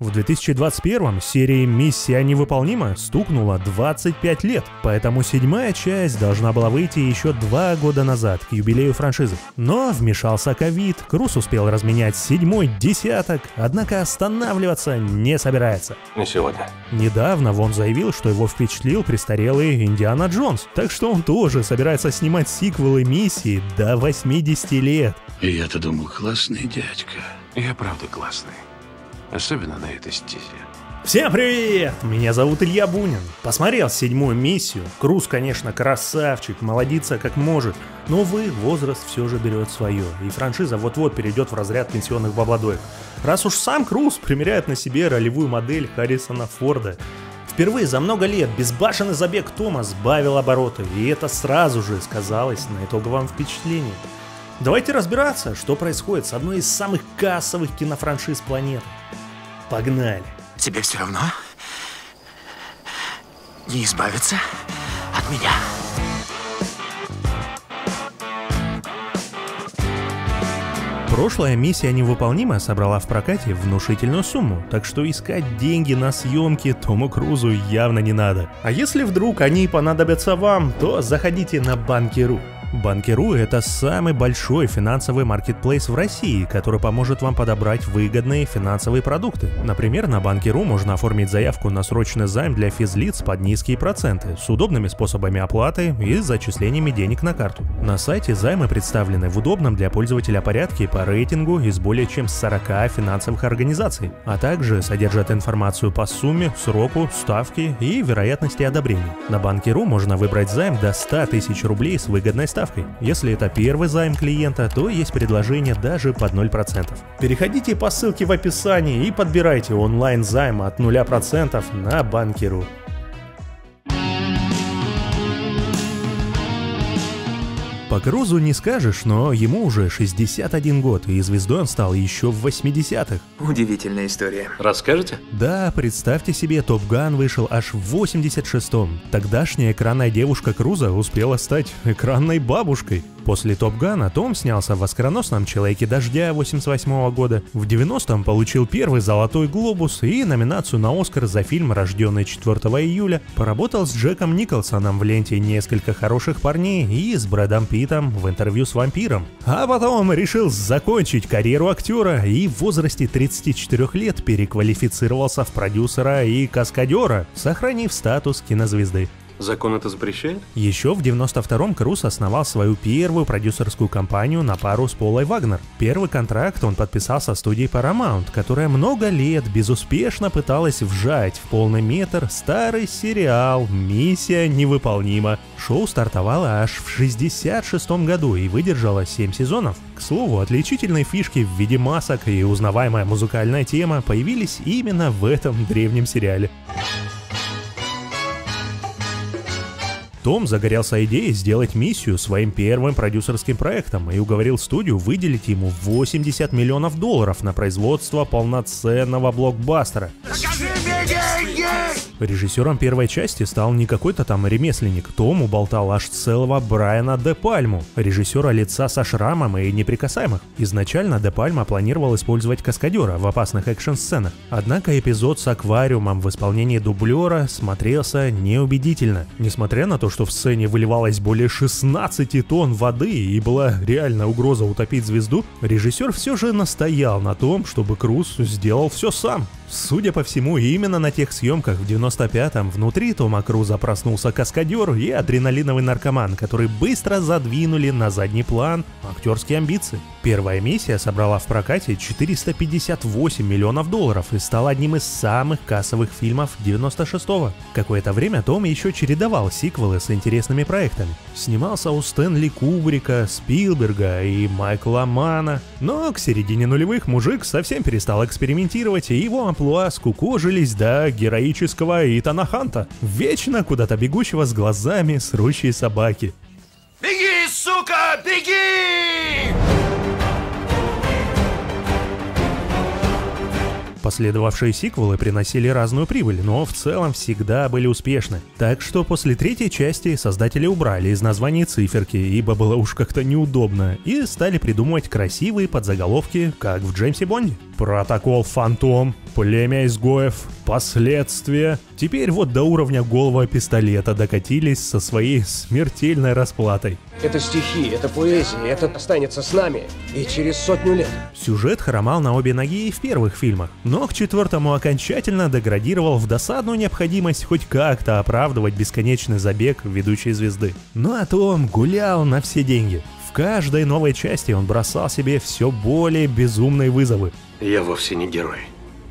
В 2021 серии «Миссия невыполнима» стукнуло 25 лет, поэтому седьмая часть должна была выйти еще два года назад, к юбилею франшизы. Но вмешался ковид, Круз успел разменять седьмой десяток, однако останавливаться не собирается. Не сегодня. Недавно Вон заявил, что его впечатлил престарелый Индиана Джонс, так что он тоже собирается снимать сиквелы миссии до 80 лет. И я-то думал, классный дядька. Я правда классный. Особенно на этой стезе. Всем привет! Меня зовут Илья Бунин. Посмотрел седьмую миссию. Круз, конечно, красавчик, молодится как может. Но, вы, возраст все же берет свое. И франшиза вот-вот перейдет в разряд пенсионных бабладоек. Раз уж сам Круз примеряет на себе ролевую модель Харрисона Форда. Впервые за много лет безбашенный забег Тома сбавил обороты, и это сразу же сказалось на итоговом впечатлении. Давайте разбираться, что происходит с одной из самых кассовых кинофраншиз планеты. Погнали! Тебе все равно не избавиться от меня. Прошлая миссия невыполнима собрала в прокате внушительную сумму, так что искать деньги на съемки Тому Крузу явно не надо. А если вдруг они понадобятся вам, то заходите на банки.ру. Банкиру – это самый большой финансовый маркетплейс в России, который поможет вам подобрать выгодные финансовые продукты. Например, на Банкиру можно оформить заявку на срочный займ для физлиц под низкие проценты, с удобными способами оплаты и зачислениями денег на карту. На сайте займы представлены в удобном для пользователя порядке по рейтингу из более чем 40 финансовых организаций, а также содержат информацию по сумме, сроку, ставке и вероятности одобрения. На Банкиру можно выбрать займ до 100 тысяч рублей с выгодной ставкой ставкой. Если это первый займ клиента, то есть предложение даже под 0%. Переходите по ссылке в описании и подбирайте онлайн займ от 0% на банкиру. По Крузу не скажешь, но ему уже 61 год, и звездой он стал еще в 80-х. Удивительная история. Расскажете? Да, представьте себе, Топ Ган вышел аж в 86-м. Тогдашняя экранная девушка Круза успела стать экранной бабушкой. После Топ Гана Том снялся в «Оскароносном Человеке Дождя» 88 года, в 90-м получил первый «Золотой глобус» и номинацию на Оскар за фильм «Рожденный 4 июля», поработал с Джеком Николсоном в ленте «Несколько хороших парней» и с Брэдом Питтом в интервью с вампиром. А потом решил закончить карьеру актера и в возрасте 34 лет переквалифицировался в продюсера и каскадера, сохранив статус кинозвезды. Закон это запрещает? Еще в 92-м Круз основал свою первую продюсерскую компанию на пару с Полой Вагнер. Первый контракт он подписал со студией Paramount, которая много лет безуспешно пыталась вжать в полный метр старый сериал «Миссия невыполнима». Шоу стартовало аж в 66 году и выдержало 7 сезонов. К слову, отличительные фишки в виде масок и узнаваемая музыкальная тема появились именно в этом древнем сериале. Том загорелся идеей сделать миссию своим первым продюсерским проектом и уговорил студию выделить ему 80 миллионов долларов на производство полноценного блокбастера. Режиссером первой части стал не какой-то там ремесленник, Том уболтал аж целого Брайана Де Пальму, режиссера лица со шрамом и неприкасаемых. Изначально Де Пальма планировал использовать каскадера в опасных экшн-сценах, однако эпизод с аквариумом в исполнении дублера смотрелся неубедительно. Несмотря на то, что в сцене выливалось более 16 тонн воды и была реальная угроза утопить звезду, режиссер все же настоял на том, чтобы Круз сделал все сам. Судя по всему, именно на тех съемках в 95-м внутри Тома Круза проснулся каскадер и адреналиновый наркоман, которые быстро задвинули на задний план актерские амбиции. Первая миссия собрала в прокате 458 миллионов долларов и стала одним из самых кассовых фильмов 96-го. Какое-то время Том еще чередовал сиквелы с интересными проектами. Снимался у Стэнли Кубрика, Спилберга и Майкла Мана. Но к середине нулевых мужик совсем перестал экспериментировать, и его амплуа скукожились до героического Итана Ханта, вечно куда-то бегущего с глазами срущей собаки. Беги, сука, беги! Последовавшие сиквелы приносили разную прибыль, но в целом всегда были успешны. Так что после третьей части создатели убрали из названия циферки, ибо было уж как-то неудобно, и стали придумывать красивые подзаголовки, как в Джеймсе Бонде. Протокол Фантом, Племя изгоев, Последствия. Теперь вот до уровня голого пистолета докатились со своей смертельной расплатой. Это стихи, это поэзия, это останется с нами и через сотню лет. Сюжет хромал на обе ноги и в первых фильмах, но к четвертому окончательно деградировал в досадную необходимость хоть как-то оправдывать бесконечный забег ведущей звезды. Ну а Том гулял на все деньги. В каждой новой части он бросал себе все более безумные вызовы. Я вовсе не герой.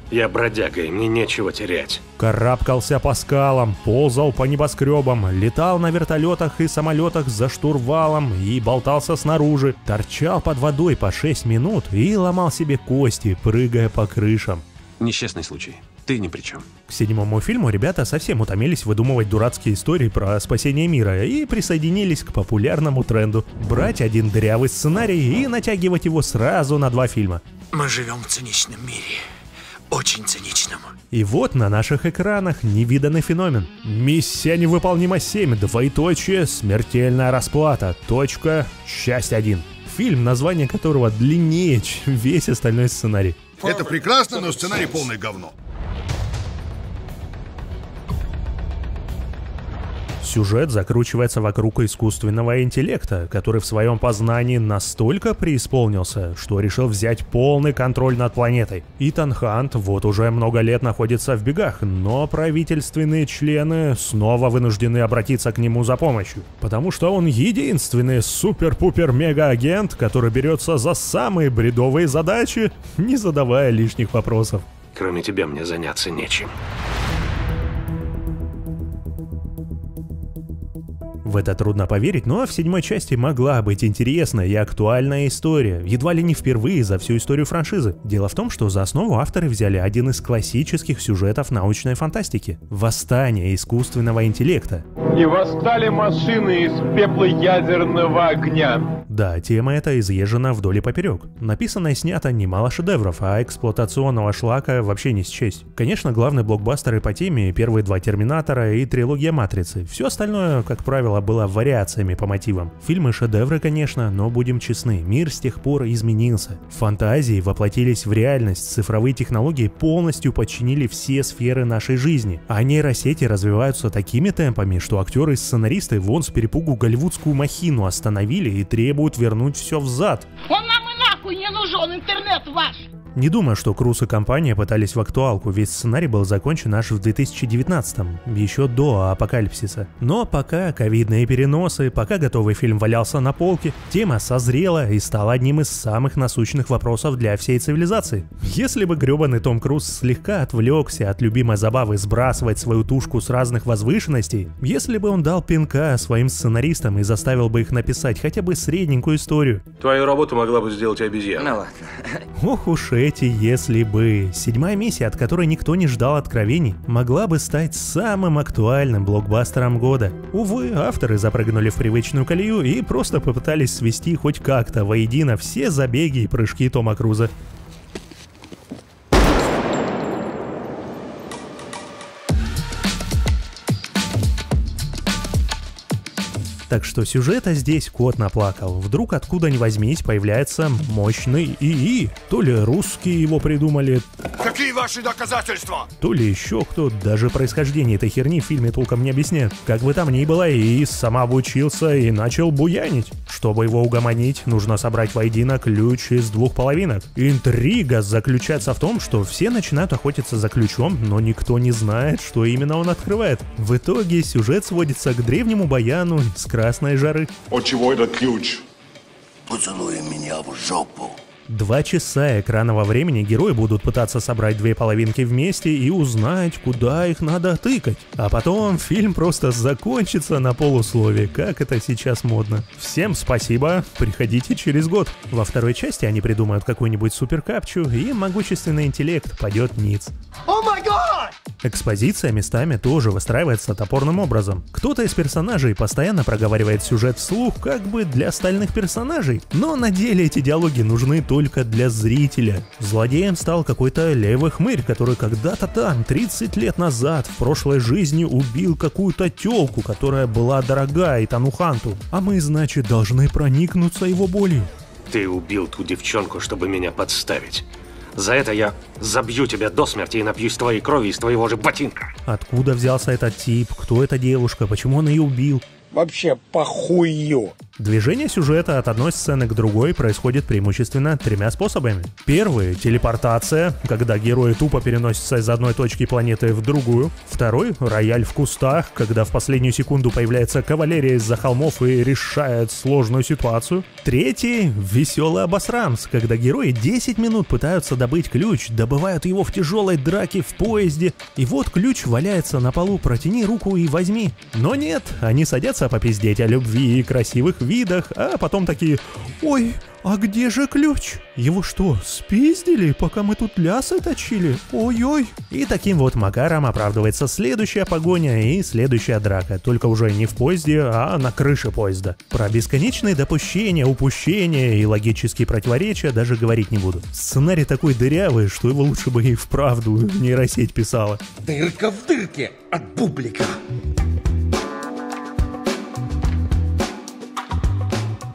Я бродяга, и мне нечего терять. Карабкался по скалам, ползал по небоскребам, летал на вертолетах и самолетах за штурвалом и болтался снаружи, торчал под водой по 6 минут и ломал себе кости, прыгая по крышам. Несчастный случай. Ты ни при чем. К седьмому фильму ребята совсем утомились выдумывать дурацкие истории про спасение мира и присоединились к популярному тренду брать один дырявый сценарий и натягивать его сразу на два фильма. Мы живем в циничном мире. Очень циничном. И вот на наших экранах невиданный феномен. Миссия невыполнима 7, двоеточие, смертельная расплата, точка, часть 1. Фильм, название которого длиннее, чем весь остальной сценарий. Это прекрасно, но сценарий полное говно. Сюжет закручивается вокруг искусственного интеллекта, который в своем познании настолько преисполнился, что решил взять полный контроль над планетой. Итан Хант вот уже много лет находится в бегах, но правительственные члены снова вынуждены обратиться к нему за помощью, потому что он единственный супер-пупер-мега-агент, который берется за самые бредовые задачи, не задавая лишних вопросов. Кроме тебя мне заняться нечем. В это трудно поверить, но в седьмой части могла быть интересная и актуальная история, едва ли не впервые за всю историю франшизы. Дело в том, что за основу авторы взяли один из классических сюжетов научной фантастики – восстание искусственного интеллекта. И восстали машины из пепла ядерного огня. Да, тема эта изъезжена вдоль и поперек. Написано и снято немало шедевров, а эксплуатационного шлака вообще не счесть. Конечно, главный блокбастер по теме – первые два Терминатора и трилогия Матрицы. Все остальное, как правило, было вариациями по мотивам. Фильмы шедевры, конечно, но будем честны, мир с тех пор изменился. Фантазии воплотились в реальность, цифровые технологии полностью подчинили все сферы нашей жизни, а нейросети развиваются такими темпами, что актеры и сценаристы вон с перепугу голливудскую махину остановили и требуют вернуть все взад. Он нам и нахуй не нужен, интернет ваш! Не думаю, что Круз и компания пытались в актуалку, ведь сценарий был закончен аж в 2019-м, еще до апокалипсиса. Но пока ковидные переносы, пока готовый фильм валялся на полке, тема созрела и стала одним из самых насущных вопросов для всей цивилизации. Если бы гребаный Том Круз слегка отвлекся от любимой забавы сбрасывать свою тушку с разных возвышенностей, если бы он дал пинка своим сценаристам и заставил бы их написать хотя бы средненькую историю, Твою работу могла бы сделать обезьяна. Ну ладно. Ох уж эти «если бы». Седьмая миссия, от которой никто не ждал откровений, могла бы стать самым актуальным блокбастером года. Увы, авторы запрыгнули в привычную колею и просто попытались свести хоть как-то воедино все забеги и прыжки Тома Круза. Так что сюжета здесь кот наплакал. Вдруг откуда ни возьмись появляется мощный ИИ. То ли русские его придумали, Какие ваши доказательства? то ли еще кто. Даже происхождение этой херни в фильме толком не объясняют. Как бы там ни было, ИИ самообучился и начал буянить. Чтобы его угомонить, нужно собрать воедино ключ из двух половинок. Интрига заключается в том, что все начинают охотиться за ключом, но никто не знает, что именно он открывает. В итоге сюжет сводится к древнему баяну с красной жары. От чего этот ключ? Поцелуй меня в жопу. Два часа экранного времени герои будут пытаться собрать две половинки вместе и узнать, куда их надо тыкать. А потом фильм просто закончится на полуслове, как это сейчас модно. Всем спасибо, приходите через год. Во второй части они придумают какую-нибудь суперкапчу, и могущественный интеллект падет ниц. Экспозиция местами тоже выстраивается топорным образом. Кто-то из персонажей постоянно проговаривает сюжет вслух как бы для остальных персонажей, но на деле эти диалоги нужны только для зрителя. Злодеем стал какой-то левый хмырь, который когда-то там, 30 лет назад, в прошлой жизни убил какую-то телку, которая была дорога Итану Ханту. А мы, значит, должны проникнуться его болью. Ты убил ту девчонку, чтобы меня подставить. За это я забью тебя до смерти и напьюсь твоей крови из твоего же ботинка. Откуда взялся этот тип? Кто эта девушка? Почему он ее убил? Вообще похую. Движение сюжета от одной сцены к другой происходит преимущественно тремя способами. Первый — телепортация, когда герои тупо переносятся из одной точки планеты в другую. Второй — рояль в кустах, когда в последнюю секунду появляется кавалерия из-за холмов и решает сложную ситуацию. Третий — веселый обосрамс, когда герои 10 минут пытаются добыть ключ, добывают его в тяжелой драке в поезде, и вот ключ валяется на полу, протяни руку и возьми. Но нет, они садятся попиздеть о любви и красивых видах, а потом такие «Ой, а где же ключ? Его что, спиздили, пока мы тут лясы точили? Ой-ой!» И таким вот макаром оправдывается следующая погоня и следующая драка, только уже не в поезде, а на крыше поезда. Про бесконечные допущения, упущения и логические противоречия даже говорить не буду. Сценарий такой дырявый, что его лучше бы и вправду нейросеть писала. Дырка в дырке от бублика.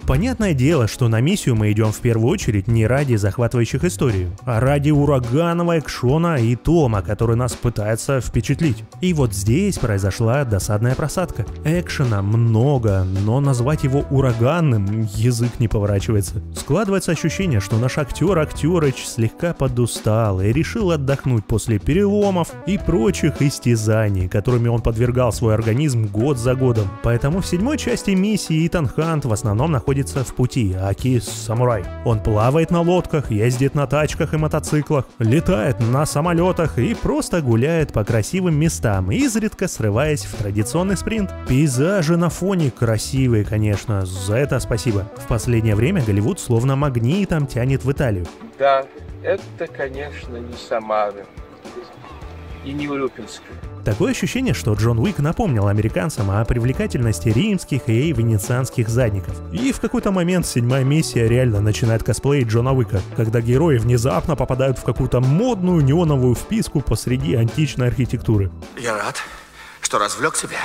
Понятное дело, что на миссию мы идем в первую очередь не ради захватывающих историй, а ради ураганного экшона и Тома, который нас пытается впечатлить. И вот здесь произошла досадная просадка. Экшена много, но назвать его ураганным язык не поворачивается. Складывается ощущение, что наш актер Актерыч слегка подустал и решил отдохнуть после переломов и прочих истязаний, которыми он подвергал свой организм год за годом. Поэтому в седьмой части миссии Итан Хант в основном находится находится в пути, Аки самурай. Он плавает на лодках, ездит на тачках и мотоциклах, летает на самолетах и просто гуляет по красивым местам, изредка срываясь в традиционный спринт. Пейзажи на фоне красивые, конечно, за это спасибо. В последнее время Голливуд словно магнитом тянет в Италию. Да, это, конечно, не Самара и не Урюпинская. Такое ощущение, что Джон Уик напомнил американцам о привлекательности римских и венецианских задников. И в какой-то момент седьмая миссия реально начинает косплеить Джона Уика, когда герои внезапно попадают в какую-то модную неоновую вписку посреди античной архитектуры. Я рад, что развлек тебя.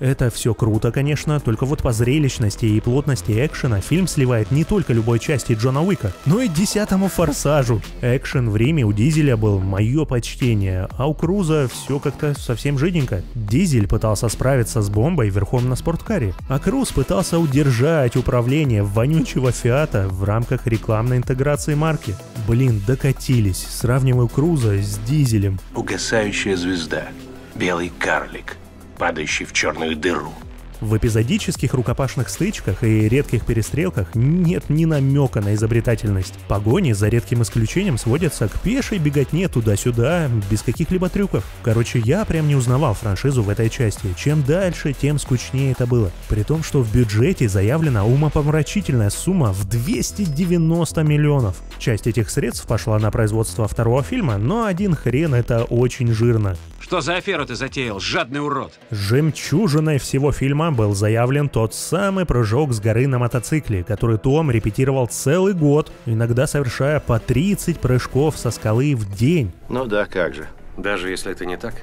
Это все круто, конечно, только вот по зрелищности и плотности экшена фильм сливает не только любой части Джона Уика, но и десятому форсажу. Экшен в Риме у Дизеля был мое почтение, а у Круза все как-то совсем жиденько. Дизель пытался справиться с бомбой верхом на спорткаре, а Круз пытался удержать управление вонючего Фиата в рамках рекламной интеграции марки. Блин, докатились. Сравниваю Круза с Дизелем. Угасающая звезда. Белый карлик падающий в черную дыру. В эпизодических рукопашных стычках и редких перестрелках нет ни намека на изобретательность. Погони, за редким исключением, сводятся к пешей беготне туда-сюда, без каких-либо трюков. Короче, я прям не узнавал франшизу в этой части. Чем дальше, тем скучнее это было. При том, что в бюджете заявлена умопомрачительная сумма в 290 миллионов. Часть этих средств пошла на производство второго фильма, но один хрен это очень жирно. Что за аферу ты затеял, жадный урод? Жемчужиной всего фильма был заявлен тот самый прыжок с горы на мотоцикле, который Том репетировал целый год, иногда совершая по 30 прыжков со скалы в день. Ну да, как же. Даже если это не так,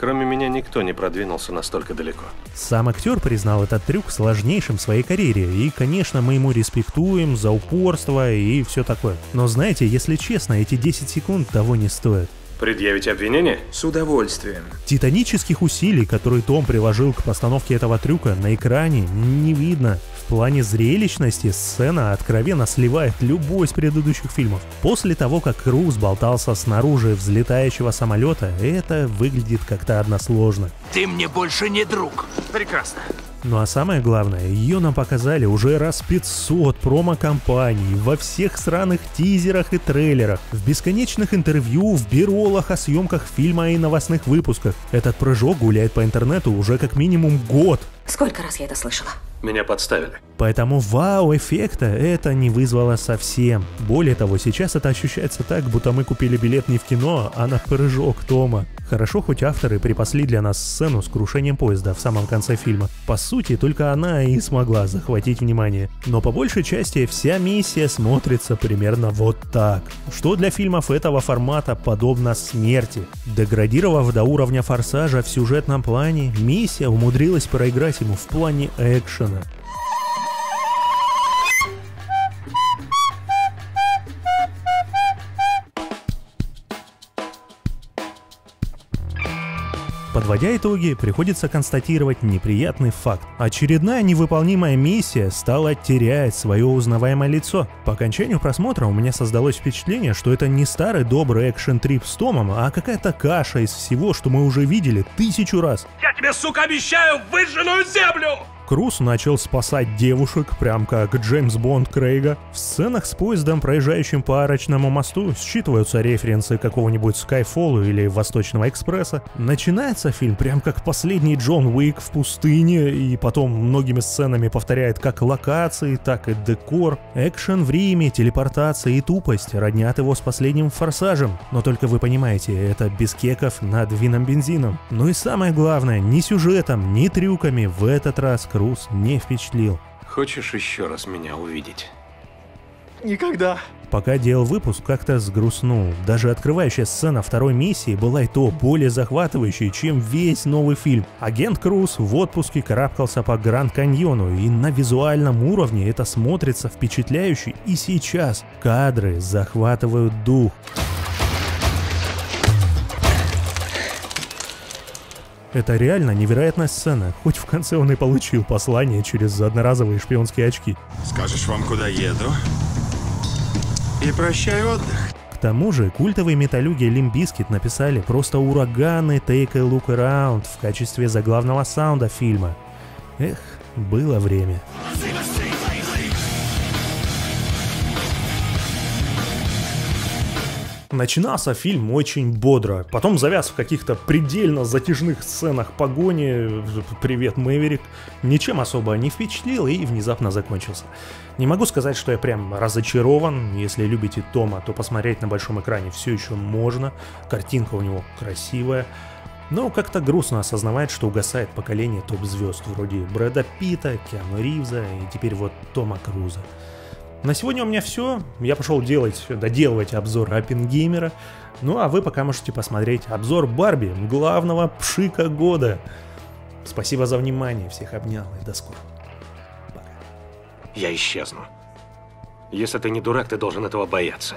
Кроме меня никто не продвинулся настолько далеко. Сам актер признал этот трюк сложнейшим в своей карьере, и, конечно, мы ему респектуем за упорство и все такое. Но знаете, если честно, эти 10 секунд того не стоят. Предъявить обвинение? С удовольствием. Титанических усилий, которые Том приложил к постановке этого трюка, на экране не видно. В плане зрелищности сцена откровенно сливает любой из предыдущих фильмов. После того, как Круз болтался снаружи взлетающего самолета, это выглядит как-то односложно. Ты мне больше не друг. Прекрасно. Ну а самое главное, ее нам показали уже раз 500 промо-компаний, во всех сраных тизерах и трейлерах, в бесконечных интервью, в биролах о съемках фильма и новостных выпусках. Этот прыжок гуляет по интернету уже как минимум год. Сколько раз я это слышала? Меня подставили. Поэтому вау-эффекта это не вызвало совсем. Более того, сейчас это ощущается так, будто мы купили билет не в кино, а на прыжок Тома. Хорошо, хоть авторы припасли для нас сцену с крушением поезда в самом конце фильма. По сути, только она и смогла захватить внимание. Но по большей части вся миссия смотрится примерно вот так. Что для фильмов этого формата подобно смерти. Деградировав до уровня форсажа в сюжетном плане, миссия умудрилась проиграть ему в плане экшена. Подводя итоги, приходится констатировать неприятный факт. Очередная невыполнимая миссия стала терять свое узнаваемое лицо. По окончанию просмотра у меня создалось впечатление, что это не старый добрый экшен-трип с Томом, а какая-то каша из всего, что мы уже видели тысячу раз. Я тебе, сука, обещаю выжженную землю! Круз начал спасать девушек, прям как Джеймс Бонд Крейга. В сценах с поездом, проезжающим по арочному мосту, считываются референсы какого-нибудь Skyfall или Восточного экспресса. Начинается фильм прям как последний Джон Уик в пустыне, и потом многими сценами повторяет как локации, так и декор. Экшен в Риме, телепортация и тупость роднят его с последним форсажем. Но только вы понимаете, это без кеков над вином-бензином. Ну и самое главное, ни сюжетом, ни трюками в этот раз Круз не впечатлил. Хочешь еще раз меня увидеть? Никогда. Пока делал выпуск, как-то сгрустнул. Даже открывающая сцена второй миссии была и то более захватывающей, чем весь новый фильм. Агент Круз в отпуске карабкался по Гранд Каньону, и на визуальном уровне это смотрится впечатляюще и сейчас. Кадры захватывают дух. Это реально невероятная сцена, хоть в конце он и получил послание через одноразовые шпионские очки. Скажешь вам, куда еду? И прощай отдых. К тому же культовые металюги Limp Bizkit написали просто ураганы Take a Look Around в качестве заглавного саунда фильма. Эх, было время. Начинался фильм очень бодро, потом завяз в каких-то предельно затяжных сценах погони, привет, Мэверик, ничем особо не впечатлил и внезапно закончился. Не могу сказать, что я прям разочарован, если любите Тома, то посмотреть на большом экране все еще можно, картинка у него красивая, но как-то грустно осознавать, что угасает поколение топ-звезд вроде Брэда Питта, Киану Ривза и теперь вот Тома Круза. На сегодня у меня все. Я пошел делать, доделывать обзор Оппенгеймера. Ну а вы пока можете посмотреть обзор Барби, главного пшика года. Спасибо за внимание, всех обнял и до скорого. Я исчезну. Если ты не дурак, ты должен этого бояться.